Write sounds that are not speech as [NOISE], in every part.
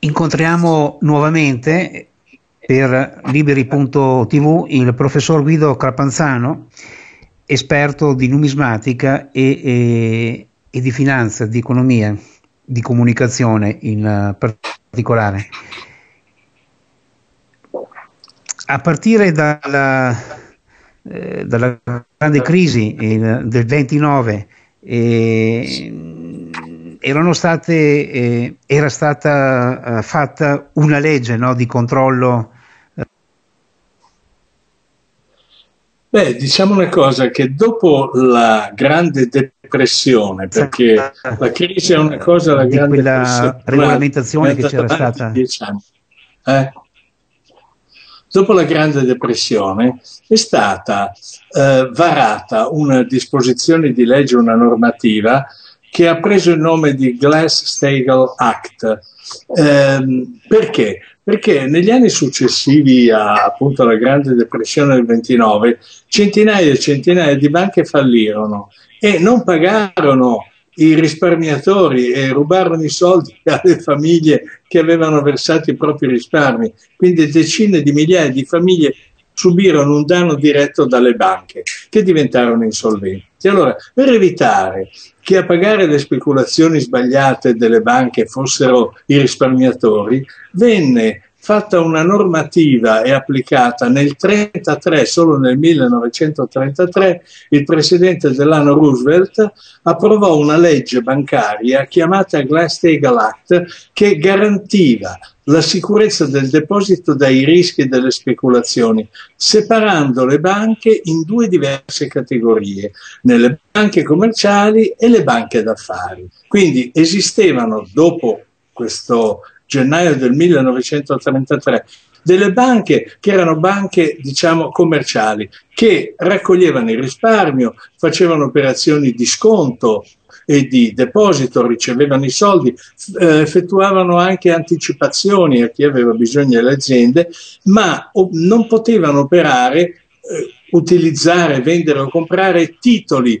incontriamo nuovamente per liberi.tv il professor Guido Crapanzano, esperto di numismatica e, e, e di finanza, di economia, di comunicazione in particolare. A partire dalla, eh, dalla grande crisi eh, del 29 eh, state, eh, era stata uh, fatta una legge no, di controllo. Beh, diciamo una cosa, che dopo la grande depressione, perché la crisi è una cosa, la grande quella regolamentazione che c'era stata. Eh? Dopo la Grande Depressione è stata eh, varata una disposizione di legge, una normativa che ha preso il nome di Glass-Steagall Act. Eh, perché? Perché negli anni successivi a, appunto alla Grande Depressione del 29 centinaia e centinaia di banche fallirono e non pagarono i risparmiatori e rubarono i soldi [LAUGHS] alle famiglie che avevano versato i propri risparmi. Quindi decine di migliaia di famiglie subirono un danno diretto dalle banche che diventarono insolventi. Allora, per evitare che a pagare le speculazioni sbagliate delle banche fossero i risparmiatori, venne fatta una normativa e applicata nel 1933, solo nel 1933, il presidente Delano Roosevelt approvò una legge bancaria chiamata Glass-Steagall Act che garantiva la sicurezza del deposito dai rischi delle speculazioni, separando le banche in due diverse categorie, nelle banche commerciali e le banche d'affari. Quindi esistevano dopo questo gennaio del 1933 delle banche che erano banche diciamo commerciali che raccoglievano il risparmio, facevano operazioni di sconto e di deposito, ricevevano i soldi, eh, effettuavano anche anticipazioni a chi aveva bisogno delle aziende, ma non potevano operare, eh, utilizzare, vendere o comprare titoli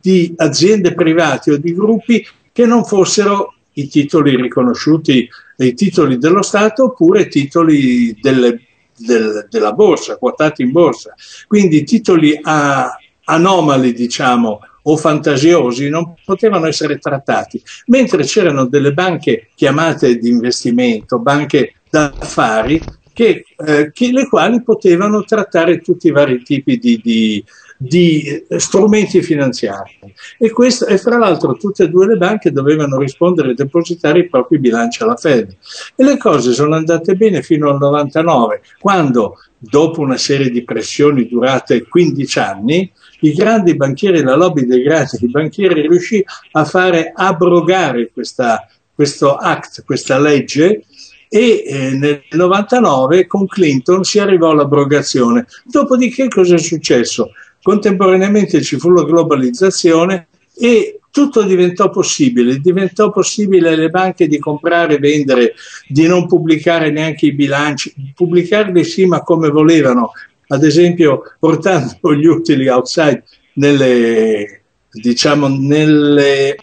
di aziende private o di gruppi che non fossero i titoli riconosciuti, i titoli dello Stato oppure titoli delle, del, della borsa, quotati in borsa. Quindi titoli a, anomali, diciamo, o fantasiosi non potevano essere trattati, mentre c'erano delle banche chiamate di investimento, banche d'affari, che, eh, che, le quali potevano trattare tutti i vari tipi di, di, di eh, strumenti finanziari. E, questo, e fra l'altro tutte e due le banche dovevano rispondere e depositare i propri bilanci alla Fed. E le cose sono andate bene fino al 99, quando dopo una serie di pressioni durate 15 anni, i grandi banchieri, la lobby dei grandi banchieri riuscì a fare abrogare questa, questo act, questa legge, e eh, nel 99 con Clinton si arrivò all'abrogazione. Dopodiché cosa è successo? Contemporaneamente ci fu la globalizzazione e tutto diventò possibile, diventò possibile alle banche di comprare vendere, di non pubblicare neanche i bilanci, pubblicarli sì ma come volevano, ad esempio portando gli utili outside nelle, diciamo, nelle,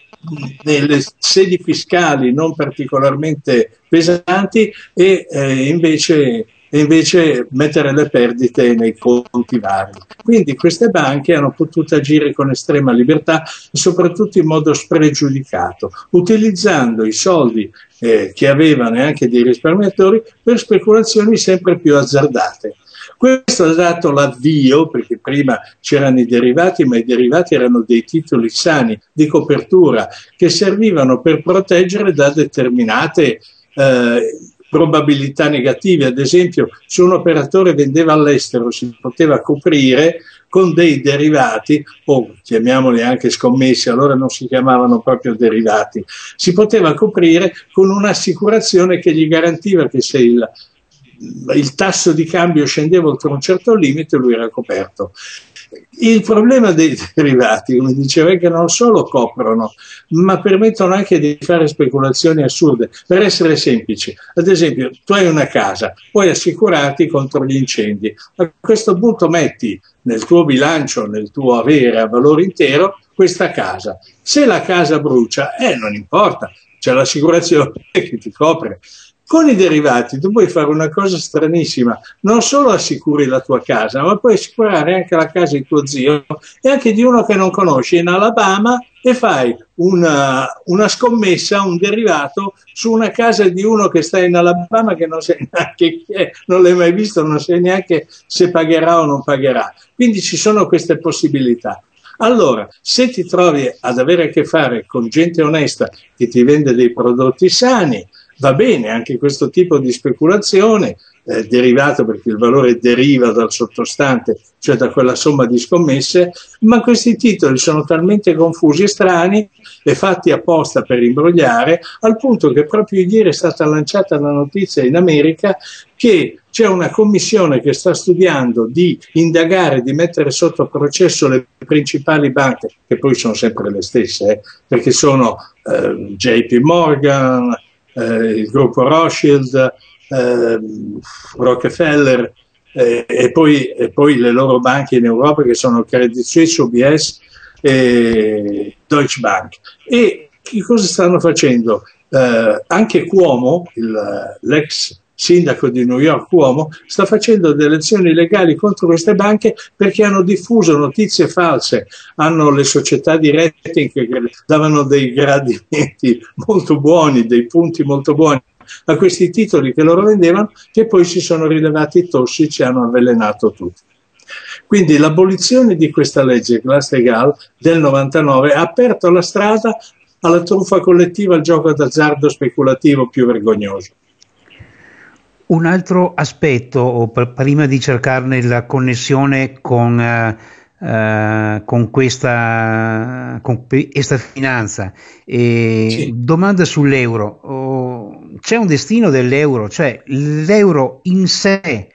nelle sedi fiscali non particolarmente pesanti e eh, invece e invece mettere le perdite nei conti vari. Quindi queste banche hanno potuto agire con estrema libertà e soprattutto in modo spregiudicato, utilizzando i soldi eh, che avevano e anche dei risparmiatori per speculazioni sempre più azzardate. Questo ha dato l'avvio, perché prima c'erano i derivati, ma i derivati erano dei titoli sani di copertura che servivano per proteggere da determinate eh, probabilità negative. Ad esempio, se un operatore vendeva all'estero si poteva coprire con dei derivati, o chiamiamoli anche scommessi, allora non si chiamavano proprio derivati, si poteva coprire con un'assicurazione che gli garantiva che se il, il tasso di cambio scendeva oltre un certo limite lui era coperto. Il problema dei derivati, come diceva, è che non solo coprono, ma permettono anche di fare speculazioni assurde. Per essere semplici, ad esempio, tu hai una casa, puoi assicurarti contro gli incendi. A questo punto metti nel tuo bilancio, nel tuo avere a valore intero, questa casa. Se la casa brucia, eh, non importa, c'è l'assicurazione [LAUGHS] che ti copre. Con i derivati tu puoi fare una cosa stranissima, non solo assicuri la tua casa, ma puoi assicurare anche la casa di tuo zio e anche di uno che non conosci in Alabama e fai una, una scommessa, un derivato su una casa di uno che sta in Alabama che non sai [LAUGHS] neanche chi è, non l'hai mai visto, non sai neanche se pagherà o non pagherà. Quindi ci sono queste possibilità. Allora, se ti trovi ad avere a che fare con gente onesta che ti vende dei prodotti sani, va bene anche questo tipo di speculazione eh, derivato perché il valore deriva dal sottostante, cioè da quella somma di scommesse, ma questi titoli sono talmente confusi e strani e fatti apposta per imbrogliare, al punto che proprio ieri è stata lanciata la notizia in America che c'è una commissione che sta studiando di indagare, di mettere sotto processo le principali banche, che poi sono sempre le stesse, eh, perché sono eh, JP Morgan, il gruppo Rothschild, eh, Rockefeller eh, e poi, e, poi, le loro banche in Europa che sono Credit Suisse, UBS e Deutsche Bank. E che cosa stanno facendo? Eh, anche Cuomo, il, l'ex sindaco di New York Cuomo, sta facendo delle azioni legali contro queste banche perché hanno diffuso notizie false, hanno le società di rating che davano dei gradimenti molto buoni, dei punti molto buoni a questi titoli che loro vendevano, che poi si sono rilevati tossici e hanno avvelenato tutti. Quindi l'abolizione di questa legge Glass-Steagall del 99 ha aperto la strada alla truffa collettiva, al gioco d'azzardo speculativo più vergognoso. Un altro aspetto, prima di cercarne la connessione con, uh, con, questa, con questa, finanza, e sì. domanda sull'euro. Oh, c'è un destino dell'euro, cioè l'euro in sé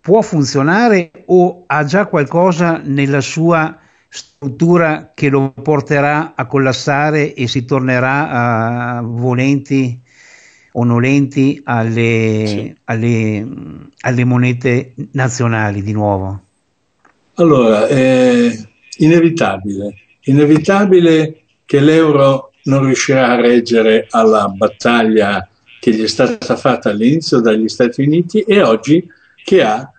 può funzionare o ha già qualcosa nella sua struttura che lo porterà a collassare e si tornerà a volenti o nolenti alle, sì. alle, alle monete nazionali di nuovo? Allora, è inevitabile, inevitabile che l'euro non riuscirà a reggere alla battaglia che gli è stata fatta all'inizio dagli Stati Uniti e oggi che ha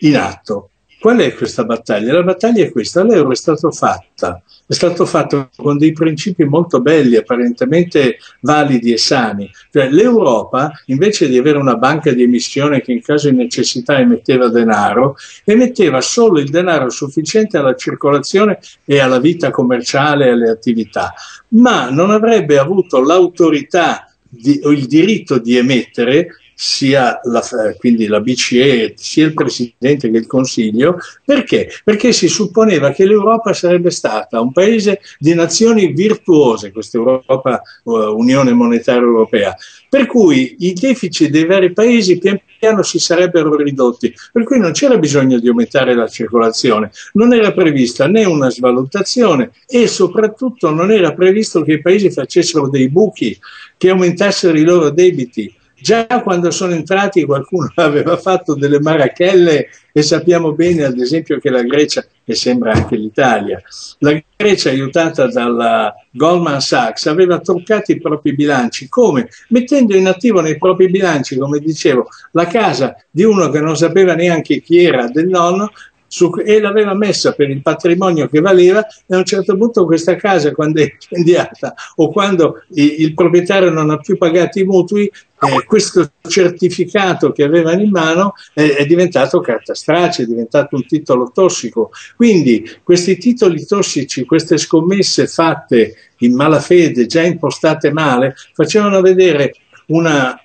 in atto. Qual è questa battaglia? La battaglia è questa, l'euro è stato fatta, è stato fatto con dei principi molto belli, apparentemente validi e sani. Cioè, L'Europa, invece di avere una banca di emissione che in caso di necessità emetteva denaro, emetteva solo il denaro sufficiente alla circolazione e alla vita commerciale e alle attività, ma non avrebbe avuto l'autorità di, o il diritto di emettere sia la, quindi la BCE, sia il Presidente che il Consiglio, perché? Perché si supponeva che l'Europa sarebbe stata un paese di nazioni virtuose, questa Europa, uh, Unione Monetaria Europea, per cui i deficit dei vari paesi pian piano si sarebbero ridotti, per cui non c'era bisogno di aumentare la circolazione, non era prevista né una svalutazione e soprattutto non era previsto che i paesi facessero dei buchi, che aumentassero i loro debiti. Già quando sono entrati qualcuno [LAUGHS] aveva fatto delle marachelle e sappiamo bene ad esempio che la Grecia, e sembra anche l'Italia, la Grecia aiutata dalla Goldman Sachs aveva toccato i propri bilanci, come? Mettendo in attivo nei propri bilanci, come dicevo, la casa di uno che non sapeva neanche chi era del nonno, su, e l'aveva messa per il patrimonio che valeva e a un certo punto questa casa quando è incendiata o quando il, il proprietario non ha più pagato i mutui eh, questo certificato che avevano in mano è, è diventato carta straccia, è diventato un titolo tossico. Quindi questi titoli tossici, queste scommesse fatte in malafede, già impostate male, facevano vedere una,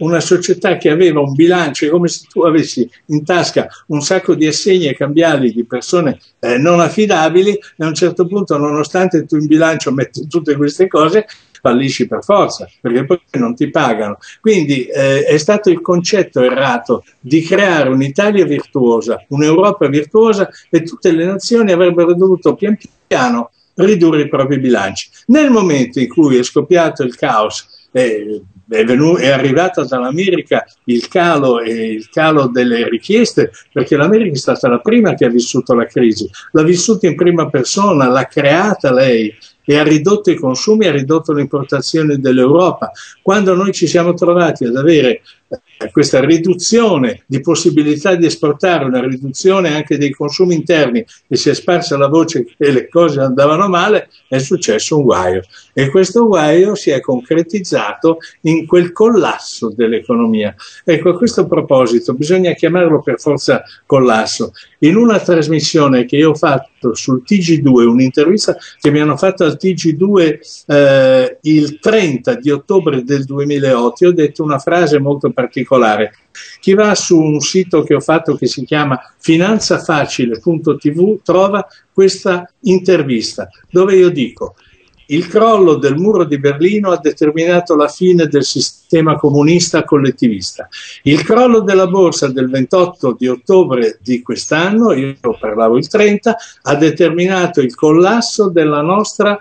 una, società che aveva un bilancio, è come se tu avessi in tasca un sacco di assegni e cambiali di persone eh, non affidabili e a un certo punto, nonostante tu in bilancio metti tutte queste cose, fallisci per forza, perché poi non ti pagano. Quindi eh, è stato il concetto errato di creare un'Italia virtuosa, un'Europa virtuosa e tutte le nazioni avrebbero dovuto pian piano ridurre i propri bilanci. Nel momento in cui è scoppiato il caos, eh, è, venuto, è arrivato dall'America il calo, il calo delle richieste, perché l'America è stata la prima che ha vissuto la crisi, l'ha vissuta in prima persona, l'ha creata lei e ha ridotto i consumi, ha ridotto le importazioni dell'Europa. Quando noi ci siamo trovati ad avere eh, questa riduzione di possibilità di esportare, una riduzione anche dei consumi interni e si è sparsa la voce che le cose andavano male, è successo un guaio. E questo guaio si è concretizzato in quel collasso dell'economia. Ecco, a questo proposito bisogna chiamarlo per forza collasso. In una trasmissione che io ho fatto sul TG2, un'intervista che mi hanno fatto al TG2 eh, il 30 di ottobre del 2008, ho detto una frase molto particolare. Chi va su un sito che ho fatto che si chiama finanzafacile.tv trova questa intervista dove io dico il crollo del muro di Berlino ha determinato la fine del sistema comunista collettivista. Il crollo della borsa del 28 di ottobre di quest'anno, io parlavo il 30, ha determinato il collasso della nostra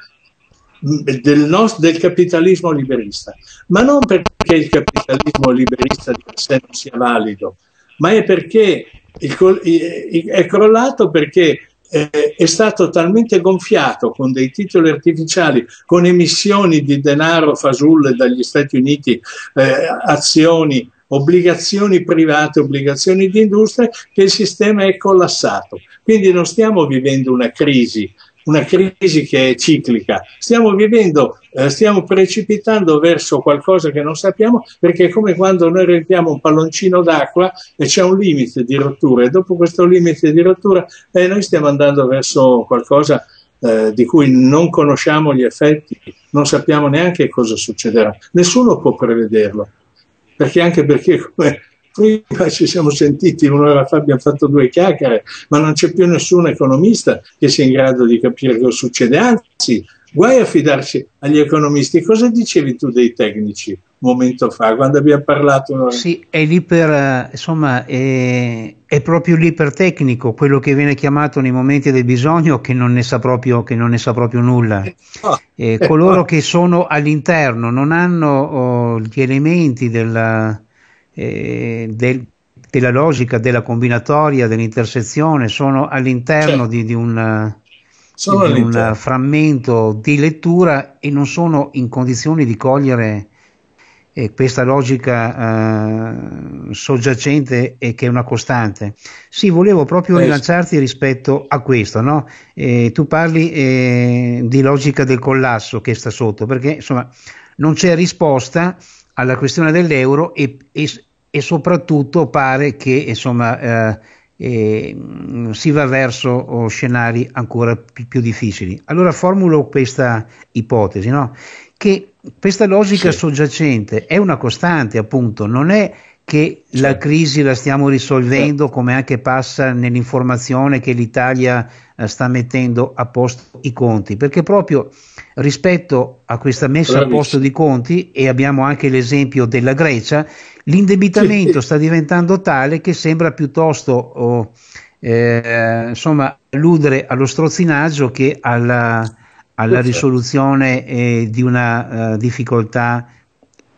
del, nostro, del, capitalismo liberista, ma non perché il capitalismo liberista di sé non sia valido, ma è perché il, è crollato perché eh, è stato talmente gonfiato con dei titoli artificiali, con emissioni di denaro fasulle dagli Stati Uniti, eh, azioni, obbligazioni private, obbligazioni di industria, che il sistema è collassato. Quindi non stiamo vivendo una crisi una crisi che è ciclica. Stiamo vivendo, eh, stiamo precipitando verso qualcosa che non sappiamo perché è come quando noi riempiamo un palloncino d'acqua e c'è un limite di rottura e dopo questo limite di rottura eh, noi stiamo andando verso qualcosa eh, di cui non conosciamo gli effetti, non sappiamo neanche cosa succederà. Nessuno può prevederlo, perché anche perché come Prima ci siamo sentiti un'ora fa, abbiamo fatto due chiacchiere, ma non c'è più nessun economista che sia in grado di capire cosa succede. Anzi, guai a fidarsi agli economisti. Cosa dicevi tu dei tecnici un momento fa, quando abbiamo parlato? Sì, è l'iper, insomma, è, è proprio l'ipertecnico, quello che viene chiamato nei momenti del bisogno che non ne sa proprio, non ne sa proprio nulla. Oh, eh, coloro oh. che sono all'interno non hanno oh, gli elementi della eh, del, della logica, della combinatoria, dell'intersezione, sono all'interno certo. di, di, un, sono di un frammento di lettura e non sono in condizioni di cogliere eh, questa logica eh, soggiacente e che è una costante. Sì, volevo proprio eh, rilanciarti rispetto a questo, no? eh, tu parli eh, di logica del collasso che sta sotto, perché insomma non c'è risposta alla questione dell'euro e, e, e soprattutto pare che insomma, eh, eh, si va verso oh, scenari ancora più, più, difficili. Allora formulo questa ipotesi, no? che questa logica sì. soggiacente è una costante, appunto, non è che certo. la crisi la stiamo risolvendo certo. come anche passa nell'informazione che l'Italia eh, sta mettendo a posto i conti, perché proprio rispetto a questa messa Bravissimo. a posto di conti, e abbiamo anche l'esempio della Grecia, l'indebitamento sì. sta diventando tale che sembra piuttosto oh, eh, insomma, alludere allo strozzinaggio che alla, alla risoluzione eh, di una uh, difficoltà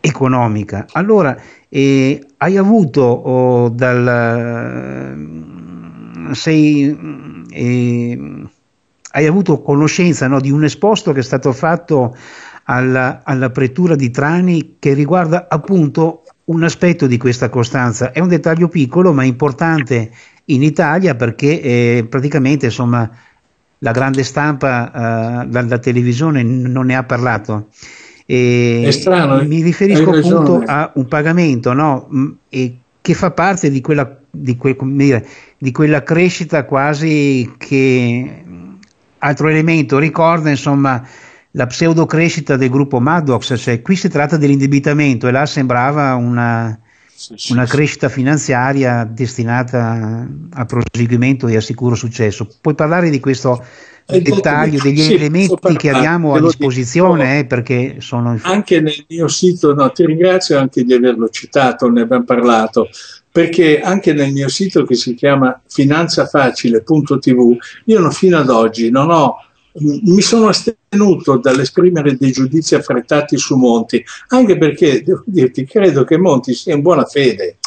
economica. Allora, eh, hai avuto oh, dal... sei... Hai avuto conoscenza no, di un esposto che è stato fatto alla, alla pretura di Trani che riguarda appunto un aspetto di questa costanza. È un dettaglio piccolo ma importante in Italia perché eh, praticamente insomma, la grande stampa, eh, la, televisione non ne ha parlato. E strano, mi riferisco appunto a un pagamento no? E che fa parte di quella, di, que, dire, di quella crescita quasi che altro elemento ricorda insomma la pseudo crescita del gruppo Maddox, cioè qui si tratta dell'indebitamento e là sembrava una, sì, sì, una crescita finanziaria destinata al proseguimento e a sicuro successo. Puoi parlare di questo eh, dettaglio, degli sì, elementi che abbiamo a disposizione, eh, perché sono... Anche nel mio sito, no, ti ringrazio anche di averlo citato, ne abbiamo parlato, perché anche nel mio sito che si chiama finanzafacile.tv io fino ad oggi non ho mi sono astenuto dall'esprimere dei giudizi affrettati su Monti, anche perché, devo dirti, credo che Monti sia in buona fede.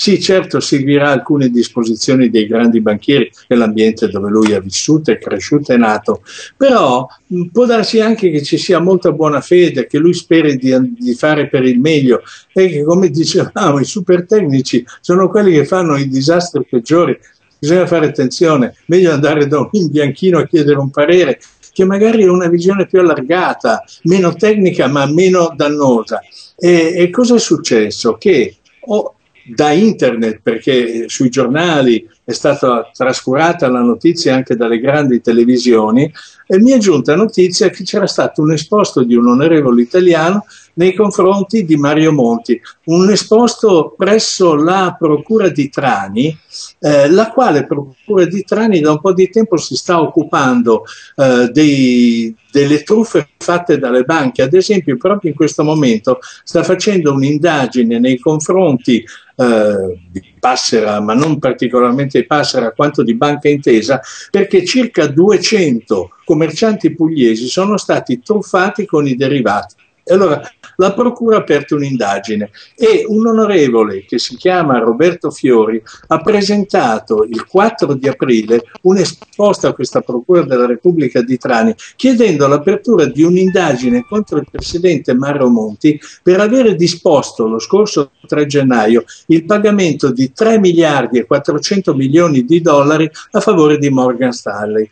Sì, certo, seguirà alcune disposizioni dei grandi banchieri, che è l'ambiente dove lui è vissuto, è cresciuto, è nato, però può darsi anche che ci sia molta buona fede, che lui speri di, di fare per il meglio e che, come [LAUGHS] dicevamo, i super tecnici sono quelli che fanno i disastri peggiori. Bisogna fare attenzione, meglio andare da un bianchino a chiedere un parere che magari è una visione più allargata, meno tecnica ma meno dannosa. E, e cosa è successo? Che ho, da internet, perché sui giornali è stata trascurata la notizia anche dalle grandi televisioni, e mi è giunta notizia che c'era stato un esposto di un onorevole italiano nei confronti di Mario Monti, un esposto presso la Procura di Trani, eh, la quale Procura di Trani da un po' di tempo si sta occupando eh, dei, delle truffe fatte dalle banche. Ad esempio, proprio in questo momento sta facendo un'indagine nei confronti eh, di Passera, ma non particolarmente di Passera quanto di Banca Intesa, perché circa 200 commercianti pugliesi sono stati truffati con i derivati. E allora la Procura ha aperto un'indagine e un onorevole che si chiama Roberto Fiori ha presentato il 4 di aprile un'esposta a questa Procura della Repubblica di Trani chiedendo l'apertura di un'indagine contro il presidente Mario Monti per avere disposto lo scorso 3 gennaio il pagamento di 3 miliardi e 400 milioni di dollari a favore di Morgan Stanley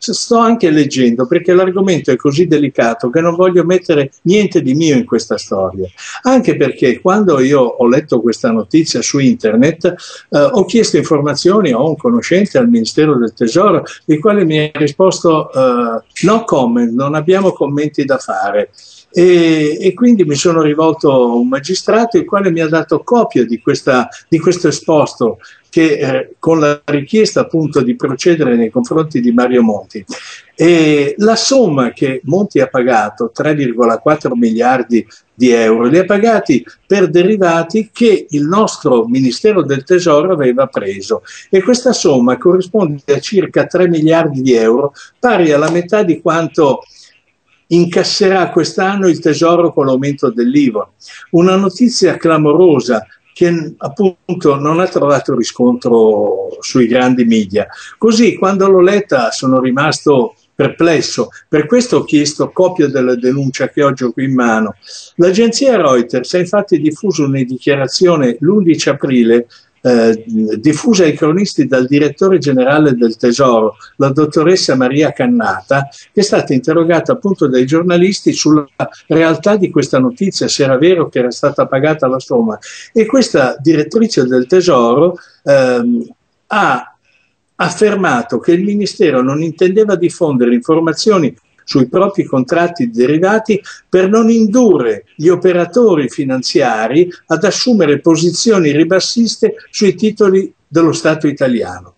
sto anche leggendo perché l'argomento è così delicato che non voglio mettere niente di mio in questa storia. Anche perché quando io ho letto questa notizia su internet eh, ho chiesto informazioni a un conoscente al Ministero del Tesoro, il quale mi ha risposto eh, no comment, non abbiamo commenti da fare. E, e, quindi mi sono rivolto a un magistrato il quale mi ha dato copia di, questa, di questo esposto che eh, con la richiesta appunto di procedere nei confronti di Mario Monti. E la somma che Monti ha pagato, 3,4 miliardi di euro, li ha pagati per derivati che il nostro Ministero del Tesoro aveva preso e questa somma corrisponde a circa 3 miliardi di euro, pari alla metà di quanto incasserà quest'anno il Tesoro con l'aumento dell'IVA. Una notizia clamorosa che appunto non ha trovato riscontro sui grandi media. Così quando l'ho letta sono rimasto perplesso, per questo ho chiesto copia della denuncia che ho qui in mano. L'agenzia Reuters ha infatti diffuso una dichiarazione l'11 aprile eh, diffusa ai cronisti dal direttore generale del Tesoro, la dottoressa Maria Cannata, che è stata interrogata appunto dai giornalisti sulla realtà di questa notizia, se era vero che era stata pagata la somma. E questa direttrice del Tesoro ehm, ha affermato che il Ministero non intendeva diffondere informazioni sui propri contratti derivati per non indurre gli operatori finanziari ad assumere posizioni ribassiste sui titoli dello Stato italiano.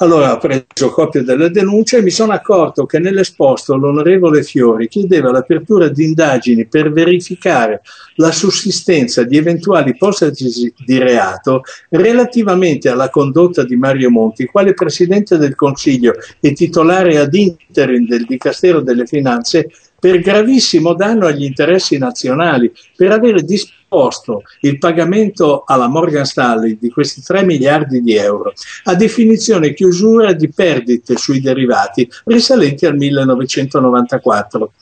Allora ho preso copia della denuncia e mi sono accorto che nell'esposto l'onorevole Fiori chiedeva l'apertura di indagini per verificare la sussistenza di eventuali ipotesi di reato relativamente alla condotta di Mario Monti, quale Presidente del Consiglio e titolare ad interim del Dicastero delle Finanze per gravissimo danno agli interessi nazionali, per avere disposto il pagamento alla Morgan Stanley di questi 3 miliardi di euro a definizione chiusura di perdite sui derivati risalenti al 1994.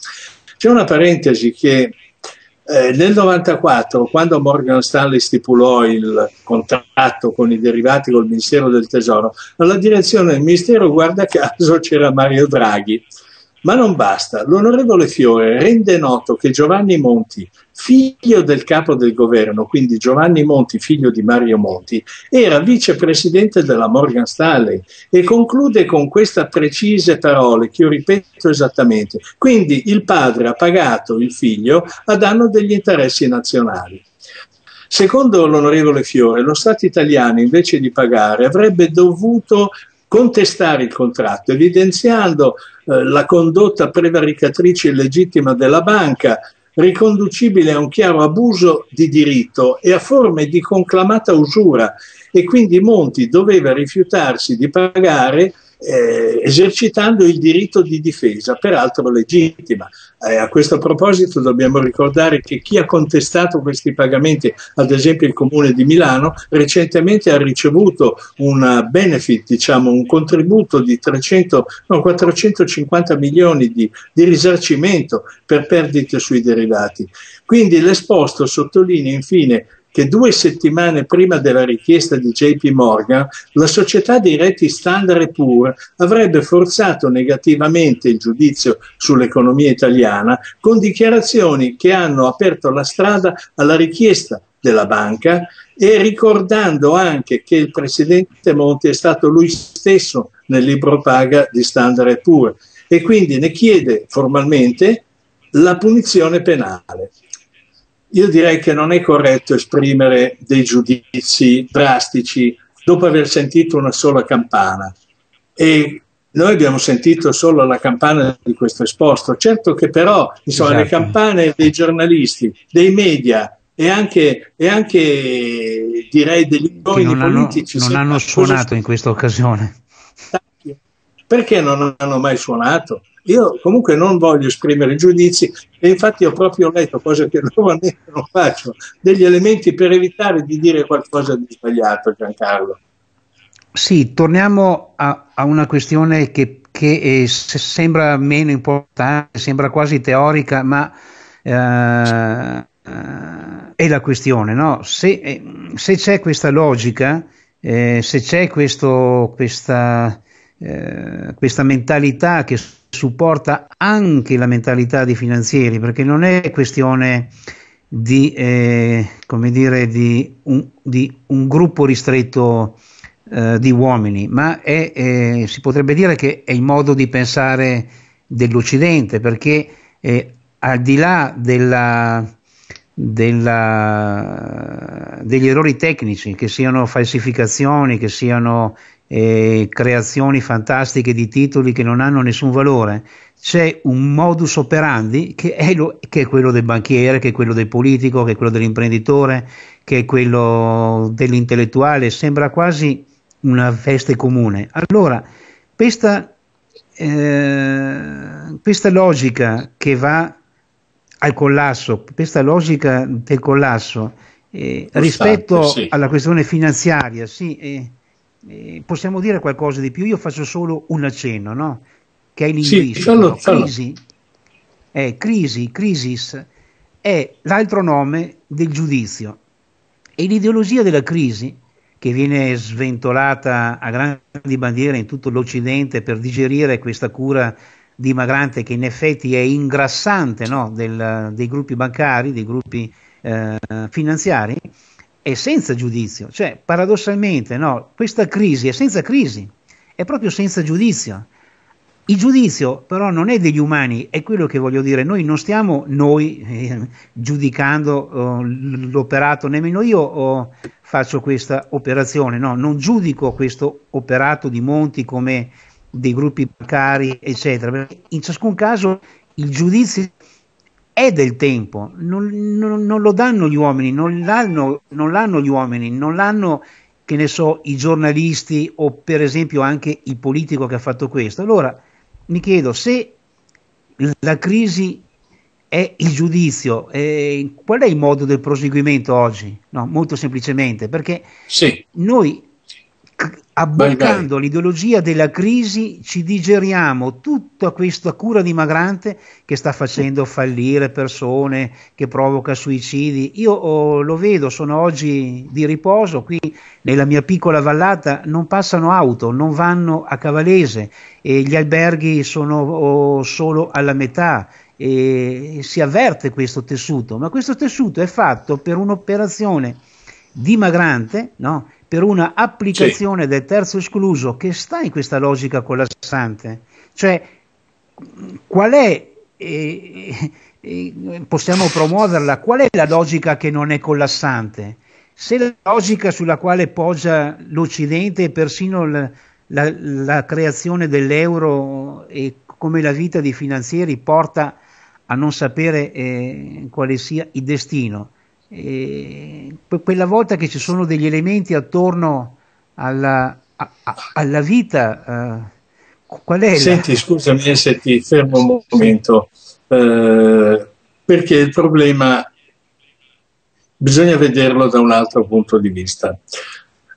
C'è una parentesi che eh, nel 94, quando Morgan Stanley stipulò il contratto con i derivati col Ministero del Tesoro, alla direzione del Ministero, guarda caso, c'era Mario Draghi ma non basta, l'onorevole Fiore rende noto che Giovanni Monti, figlio del capo del governo, quindi Giovanni Monti, figlio di Mario Monti, era vicepresidente della Morgan Stanley e conclude con queste precise parole che io ripeto esattamente. Quindi il padre ha pagato il figlio a danno degli interessi nazionali. Secondo l'onorevole Fiore, lo Stato italiano invece di pagare avrebbe dovuto contestare il contratto, evidenziando eh, la condotta prevaricatrice illegittima della banca, riconducibile a un chiaro abuso di diritto e a forme di conclamata usura e quindi Monti doveva rifiutarsi di pagare eh, esercitando il diritto di difesa, peraltro legittima. Eh, a questo proposito dobbiamo ricordare che chi ha contestato questi pagamenti, ad esempio il Comune di Milano, recentemente ha ricevuto un benefit, diciamo un contributo di 300, no, 450 milioni di, di risarcimento per perdite sui derivati. Quindi l'esposto sottolinea infine che due settimane prima della richiesta di JP Morgan, la società dei reti Standard Poor avrebbe forzato negativamente il giudizio sull'economia italiana con dichiarazioni che hanno aperto la strada alla richiesta della banca e ricordando anche che il presidente Monti è stato lui stesso nel libro paga di Standard Poor e quindi ne chiede formalmente la punizione penale. Io direi che non è corretto esprimere dei giudizi drastici dopo aver sentito una sola campana. E noi abbiamo sentito solo la campana di questo esposto. Certo che però, insomma, esatto. le campane dei giornalisti, dei media e anche, e anche direi degli uomini politici non hanno suonato in questa occasione. Perché non hanno mai suonato? Io comunque non voglio esprimere giudizi e infatti ho proprio letto, cosa che [LAUGHS] normalmente non faccio, degli elementi per evitare di dire qualcosa di sbagliato, Giancarlo. Sì, torniamo a, a una questione che, che è, sembra meno importante, sembra quasi teorica, ma eh, eh, è la questione, no? se, eh, se, c'è questa logica, eh, se c'è questo, questa, eh, questa mentalità che supporta anche la mentalità dei finanzieri, perché non è questione di, eh, come dire, di, un, di un gruppo ristretto eh, di uomini, ma è, eh, si potrebbe dire che è il modo di pensare dell'Occidente, perché eh, al di là della, della, degli errori tecnici, che siano falsificazioni, che siano eh, creazioni fantastiche di titoli che non hanno nessun valore, c'è un modus operandi che è, lo, che è, quello del banchiere, che è quello del politico, che è quello dell'imprenditore, che è quello dell'intellettuale, sembra quasi una veste comune. Allora, questa, eh, questa logica che va al collasso, questa logica del collasso eh, rispetto sì. alla questione finanziaria, sì, eh, eh, possiamo dire qualcosa di più? Io faccio solo un accenno, no? che è linguistico. Sì. Crisi, è, crisi, crisis, è l'altro nome del giudizio. E l'ideologia della crisi, che viene sventolata a grandi bandiere in tutto l'Occidente per digerire questa cura dimagrante che in effetti è ingrassante no? Del, dei gruppi bancari, dei gruppi eh, finanziari, è senza giudizio, cioè paradossalmente no, questa crisi è senza crisi, è proprio senza giudizio. Il giudizio però non è degli umani, è quello che voglio dire, noi non stiamo noi eh, giudicando oh, l'operato, nemmeno io oh, faccio questa operazione, no, non giudico questo operato di Monti come dei gruppi bancari, eccetera, perché in ciascun caso il giudizio è del tempo, non, non, non lo danno gli uomini, non l'hanno, non l'hanno gli uomini, non l'hanno, che ne so, i giornalisti o per esempio anche il politico che ha fatto questo. Allora mi chiedo se la crisi è il giudizio, eh, qual è il modo del proseguimento oggi? No, molto semplicemente, perché sì. noi abboccando l'ideologia della crisi ci digeriamo tutta questa cura dimagrante che sta facendo fallire persone, che provoca suicidi. Io oh, lo vedo, sono oggi di riposo, qui nella mia piccola vallata non passano auto, non vanno a Cavalese, e gli alberghi sono oh, solo alla metà e si avverte questo tessuto, ma questo tessuto è fatto per un'operazione dimagrante, no? Per una applicazione sì. del terzo escluso che sta in questa logica collassante. Cioè, qual è, eh, eh, possiamo promuoverla, qual è la logica che non è collassante? Se la logica sulla quale poggia l'Occidente e persino la, la, la creazione dell'euro e come la vita dei finanzieri porta a non sapere eh, quale sia il destino, e quella volta che ci sono degli elementi attorno alla, a, alla vita Qual è Senti, la... scusami se ti fermo un momento, eh, perché il problema bisogna vederlo da un altro punto di vista.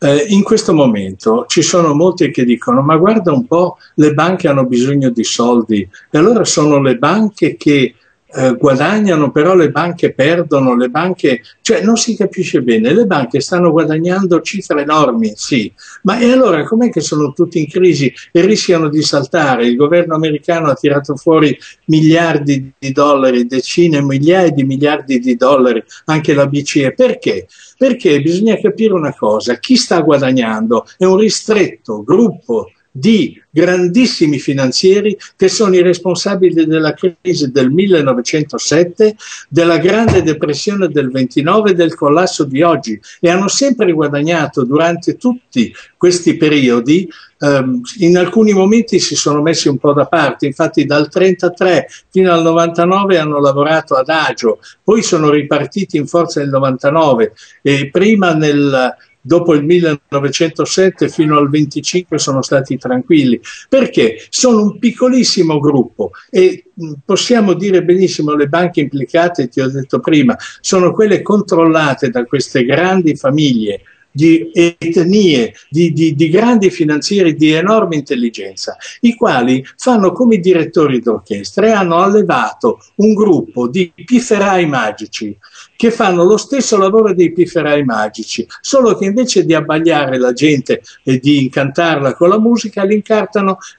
Eh, in questo momento ci sono molti che dicono ma guarda un po', le banche hanno bisogno di soldi e allora sono le banche che eh, guadagnano, però le banche perdono, le banche, cioè non si capisce bene, le banche stanno guadagnando cifre enormi, sì, ma e allora com'è che sono tutti in crisi e rischiano di saltare? Il governo americano ha tirato fuori miliardi di dollari, decine, migliaia di miliardi di dollari, anche la BCE, perché? Perché bisogna capire una cosa, chi sta guadagnando è un ristretto gruppo di grandissimi finanzieri che sono i responsabili della crisi del 1907, della grande depressione del 29 e del collasso di oggi e hanno sempre guadagnato durante tutti questi periodi. Um, in alcuni momenti si sono messi un po' da parte, infatti dal 33 fino al 99 hanno lavorato ad agio, poi sono ripartiti in forza nel 99 e prima nel dopo il 1907 fino al 25 sono stati tranquilli, perché? Sono un piccolissimo gruppo e possiamo dire benissimo le banche implicate, ti ho detto prima, sono quelle controllate da queste grandi famiglie di etnie, di, di, di, grandi finanzieri di enorme intelligenza, i quali fanno come direttori d'orchestra e hanno allevato un gruppo di pifferai magici che fanno lo stesso lavoro dei pifferai magici, solo che invece di abbagliare la gente e di incantarla con la musica, li,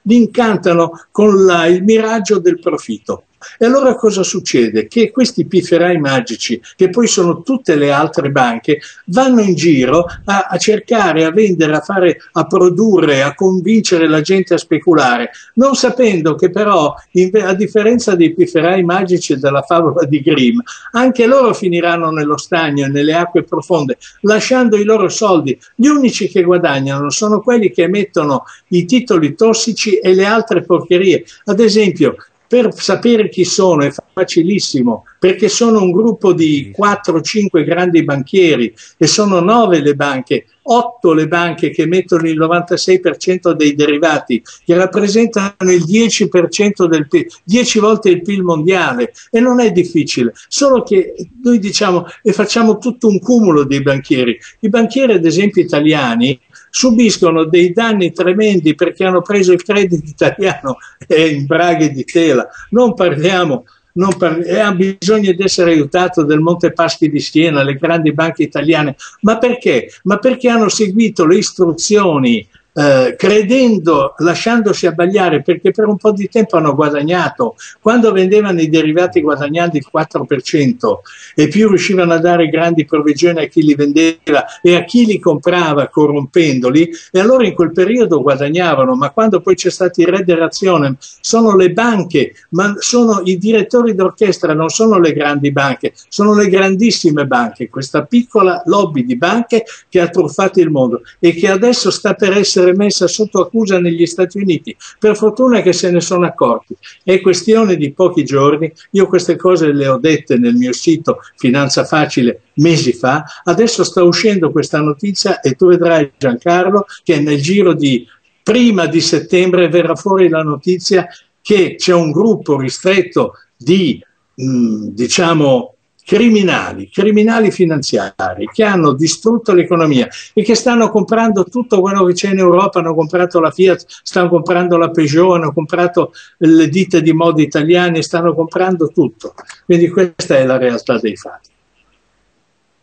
incantano con la, il miraggio del profitto. E allora cosa succede? Che questi pifferai magici, che poi sono tutte le altre banche, vanno in giro a, a cercare, a vendere, a fare, a produrre, a convincere la gente a speculare, non sapendo che però, in, a differenza dei pifferai magici della favola di Grimm, anche loro finiranno nello stagno e nelle acque profonde, lasciando i loro soldi. Gli unici che guadagnano sono quelli che emettono i titoli tossici e le altre porcherie. Ad esempio, per sapere chi sono è facilissimo, perché sono un gruppo di 4-5 grandi banchieri e sono 9 le banche, 8 le banche che mettono il 96% dei derivati, che rappresentano il 10% del PIL, 10 volte il PIL mondiale e non è difficile, solo che noi diciamo e facciamo tutto un cumulo dei banchieri. I banchieri ad esempio italiani subiscono dei danni tremendi perché hanno preso il credito italiano eh, in braghe di tela. Non parliamo non par- eh, ha bisogno di essere aiutato del Monte Paschi di Siena, le grandi banche italiane. Ma perché? Ma perché hanno seguito le istruzioni eh, credendo, lasciandosi abbagliare perché per un po' di tempo hanno guadagnato, quando vendevano i derivati guadagnando il 4% e più riuscivano a dare grandi provvigioni a chi li vendeva e a chi li comprava corrompendoli e allora in quel periodo guadagnavano, ma quando poi c'è stato il re dell'azione sono le banche, ma sono i direttori d'orchestra, non sono le grandi banche, sono le grandissime banche, questa piccola lobby di banche che ha truffato il mondo e che adesso sta per essere essere messa sotto accusa negli Stati Uniti. Per fortuna che se ne sono accorti. È questione di pochi giorni. Io queste cose le ho dette nel mio sito Finanza Facile mesi fa. Adesso sta uscendo questa notizia e tu vedrai Giancarlo che nel giro di prima di settembre verrà fuori la notizia che c'è un gruppo ristretto di mh, diciamo criminali, criminali finanziari che hanno distrutto l'economia e che stanno comprando tutto quello che c'è in Europa, hanno comprato la Fiat, stanno comprando la Peugeot, hanno comprato le ditte di moda italiane, stanno comprando tutto. Quindi questa è la realtà dei fatti.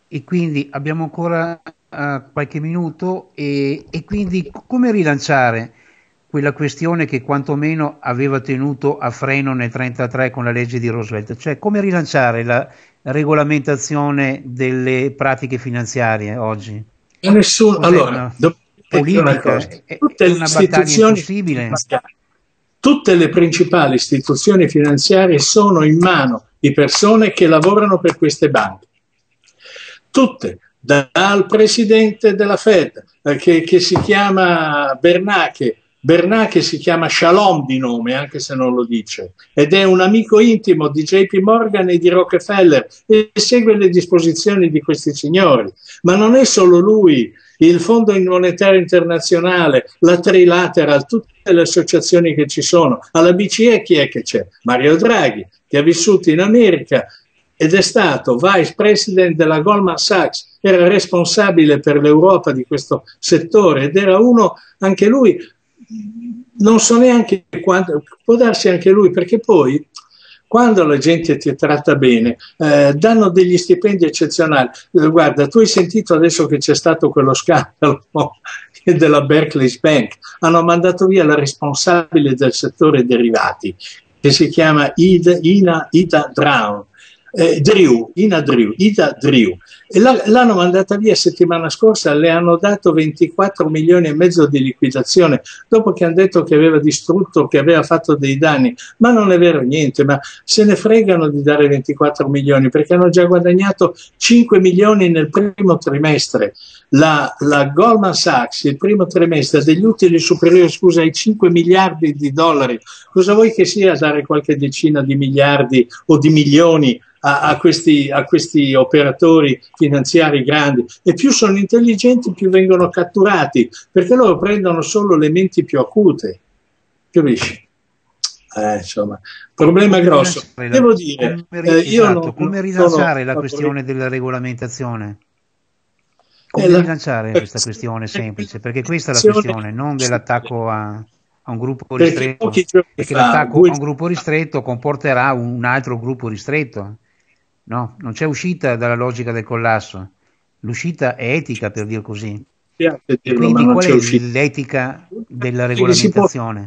E quindi abbiamo ancora uh, qualche minuto e, e quindi come rilanciare quella questione che quantomeno aveva tenuto a freno nel 1933 con la legge di Roosevelt, cioè come rilanciare la, regolamentazione delle pratiche finanziarie oggi? Nessuno, allora, politica, è, tutte è una battaglia impossibile. Tutte le principali istituzioni finanziarie sono in mano di persone che lavorano per queste banche. Tutte, dal presidente della Fed, eh, che, che si chiama Bernanke, Bernanke si chiama Shalom di nome, anche se non lo dice, ed è un amico intimo di JP Morgan e di Rockefeller e segue le disposizioni di questi signori. Ma non è solo lui il Fondo Monetario Internazionale, la Trilateral, tutte le associazioni che ci sono. Alla BCE chi è che c'è? Mario Draghi, che ha vissuto in America ed è stato vice president della Goldman Sachs, era responsabile per l'Europa di questo settore ed era uno, anche lui, non so neanche quanto, può darsi anche lui, perché poi quando la gente ti tratta bene, eh, danno degli stipendi eccezionali. Eh, guarda, tu hai sentito adesso che c'è stato quello scandalo [LAUGHS] della Berkeley Bank, hanno mandato via la responsabile del settore derivati, che si chiama Ida, Ina, Ida Drown, eh, Drew, Ina Drew, Ida Drew. L'hanno mandata via settimana scorsa, le hanno dato 24 milioni e mezzo di liquidazione, dopo che hanno detto che aveva distrutto, che aveva fatto dei danni, ma non è vero niente, ma se ne fregano di dare 24 milioni perché hanno già guadagnato 5 milioni nel primo trimestre. La, la Goldman Sachs, il primo trimestre, degli utili superiori scusa, ai 5 miliardi di dollari, cosa vuoi che sia dare qualche decina di miliardi o di milioni a, a, questi, a, questi, operatori finanziari grandi e più sono intelligenti più vengono catturati perché loro prendono solo le menti più acute capisci? Eh, insomma, problema grosso. Devo dire, come, eh, io esatto, non, come rilanciare la questione della regolamentazione? Come la, rilanciare questa questione semplice? Perché questa è la questione, non dell'attacco a, a un gruppo ristretto. Perché l'attacco a un gruppo ristretto comporterà un altro gruppo ristretto. No, non c'è uscita dalla logica del collasso. L'uscita è etica, per dir così. Dirlo, Quindi qual è uscita. l'etica della regolamentazione?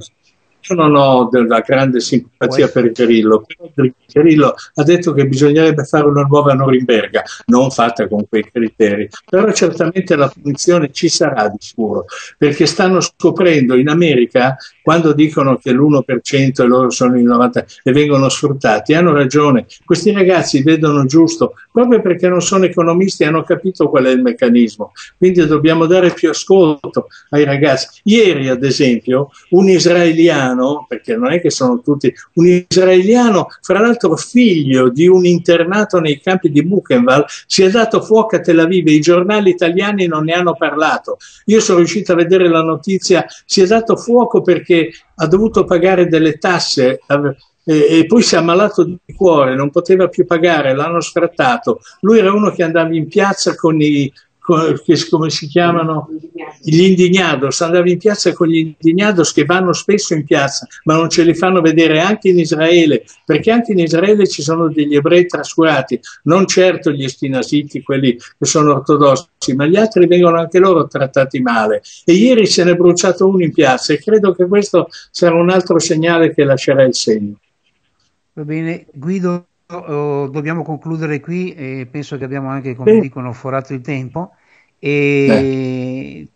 Io non ho della grande simpatia per Grillo, però Grillo ha detto che bisognerebbe fare una nuova Norimberga, non fatta con quei criteri, però certamente la punizione ci sarà di sicuro, perché stanno scoprendo in America, quando dicono che l'1% e loro sono il 90% e vengono sfruttati, hanno ragione, questi ragazzi vedono giusto, proprio perché non sono economisti, hanno capito qual è il meccanismo, quindi dobbiamo dare più ascolto ai ragazzi. Ieri, ad esempio, un israeliano israeliano, perché non è che sono tutti, un israeliano, fra l'altro figlio di un internato nei campi di Buchenwald, si è dato fuoco a Tel Aviv i giornali italiani non ne hanno parlato. Io sono riuscito a vedere la notizia, si è dato fuoco perché ha dovuto pagare delle tasse e, poi si è ammalato di cuore, non poteva più pagare, l'hanno sfrattato. Lui era uno che andava in piazza con i come si chiamano? Gli indignados, andavi in piazza con gli indignados che vanno spesso in piazza, ma non ce li fanno vedere anche in Israele, perché anche in Israele ci sono degli ebrei trascurati, non certo gli estinasiti, quelli che sono ortodossi, ma gli altri vengono anche loro trattati male. E ieri se ne è bruciato uno in piazza e credo che questo sarà un altro segnale che lascerà il segno. Va bene, Guido, oh, dobbiamo concludere qui e penso che abbiamo anche, come sì. dicono, forato il tempo e Beh.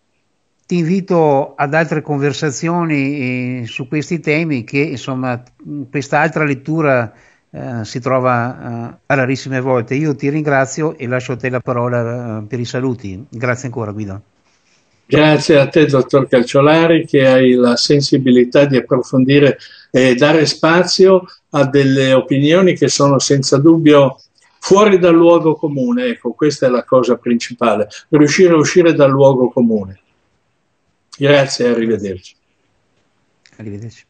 ti invito ad altre conversazioni eh, su questi temi che insomma questa altra lettura eh, si trova eh, a rarissime volte. Io ti ringrazio e lascio a te la parola eh, per i saluti. Grazie ancora Guido. Grazie a te, dottor Calciolari, che hai la sensibilità di approfondire e dare spazio a delle opinioni che sono senza dubbio fuori dal luogo comune. Ecco, questa è la cosa principale, riuscire a uscire dal luogo comune. Grazie e arrivederci. Arrivederci.